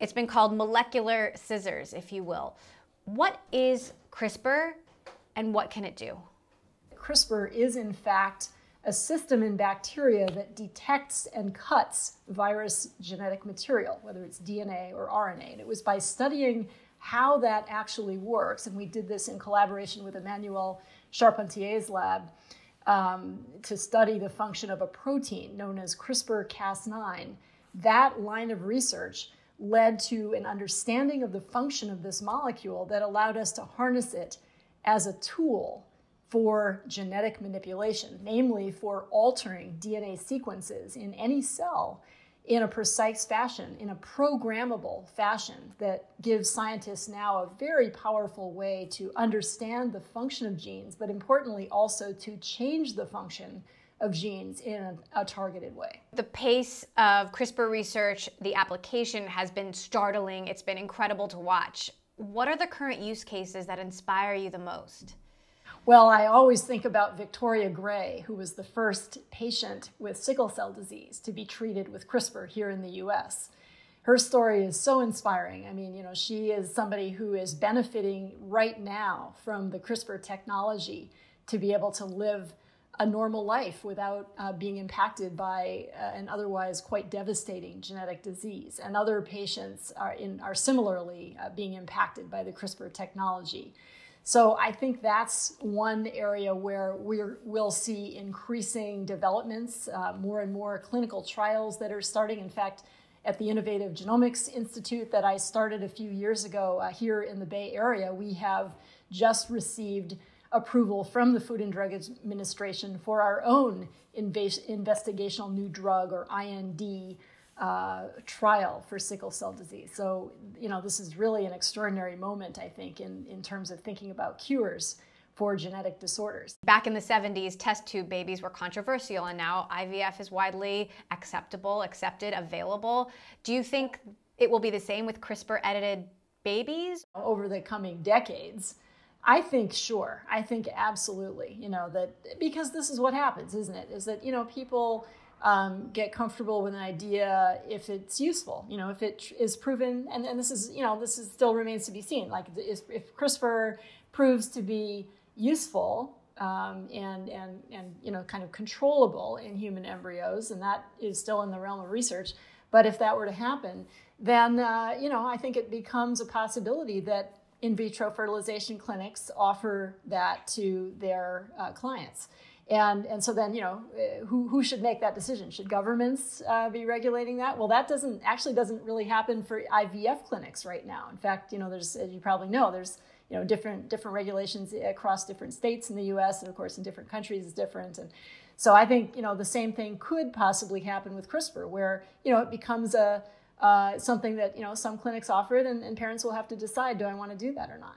It's been called molecular scissors, if you will. What is CRISPR and what can it do? CRISPR is, in fact, a system in bacteria that detects and cuts virus genetic material, whether it's DNA or RNA. And it was by studying how that actually works, and we did this in collaboration with Emmanuel Charpentier's lab um, to study the function of a protein known as CRISPR Cas9. That line of research led to an understanding of the function of this molecule that allowed us to harness it as a tool for genetic manipulation, namely for altering DNA sequences in any cell in a precise fashion, in a programmable fashion that gives scientists now a very powerful way to understand the function of genes, but importantly also to change the function of genes in a, targeted way. The pace of CRISPR research, the application has been startling. It's been incredible to watch. What are the current use cases that inspire you the most? Well, I always think about Victoria Gray, who was the first patient with sickle cell disease to be treated with CRISPR here in the US. Her story is so inspiring. I mean, you know, she is somebody who is benefiting right now from the CRISPR technology to be able to live a normal life without uh, being impacted by uh, an otherwise quite devastating genetic disease. And other patients are, in, are similarly uh, being impacted by the CRISPR technology. So I think that's one area where we will see increasing developments, uh, more and more clinical trials that are starting. In fact, at the Innovative Genomics Institute that I started a few years ago uh, here in the Bay Area, we have just received approval from the Food and Drug Administration for our own investigational new drug or IND uh, trial for sickle cell disease. So, you know, this is really an extraordinary moment, I think, in, in terms of thinking about cures for genetic disorders. Back in the 70s, test tube babies were controversial, and now IVF is widely acceptable, accepted, available. Do you think it will be the same with CRISPR edited babies? Over the coming decades, I think sure. I think absolutely. You know that because this is what happens, isn't it? Is that you know people um, get comfortable with an idea if it's useful. You know, if it is proven, and, and this is you know this is still remains to be seen. Like if if CRISPR proves to be useful um, and and and you know kind of controllable in human embryos, and that is still in the realm of research. But if that were to happen, then uh, you know I think it becomes a possibility that in vitro fertilization clinics offer that to their uh, clients. And, and so then, you know, uh, who, who should make that decision? Should governments uh, be regulating that? Well, that doesn't actually doesn't really happen for IVF clinics right now. In fact, you know, there's, as you probably know, there's, you know, different, different regulations across different states in the US and of course in different countries is different. And so I think, you know, the same thing could possibly happen with CRISPR where, you know, it becomes a, uh, something that you know some clinics offer it and, and parents will have to decide do i want to do that or not